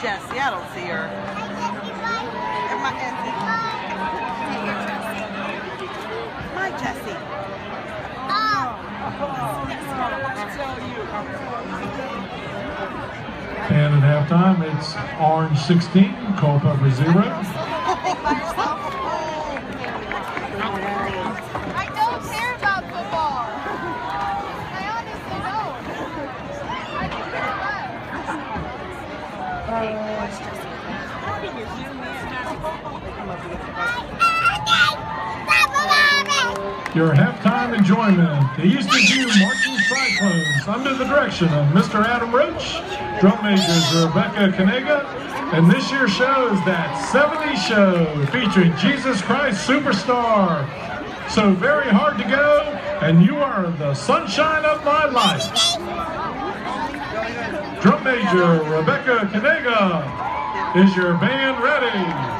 Jessie? I don't see her. And my, and, my Jessie. And at halftime, it's Orange 16, Culpeper 0. I don't care about football. I honestly don't. I could Your halftime enjoyment, the Eastern View Marching Cyclones, under the direction of Mr. Adam Roach, drum majors Rebecca Kanega, and this year's show is that 70 show featuring Jesus Christ Superstar. So very hard to go, and you are the sunshine of my life. Drum major Rebecca Kanega, is your band ready?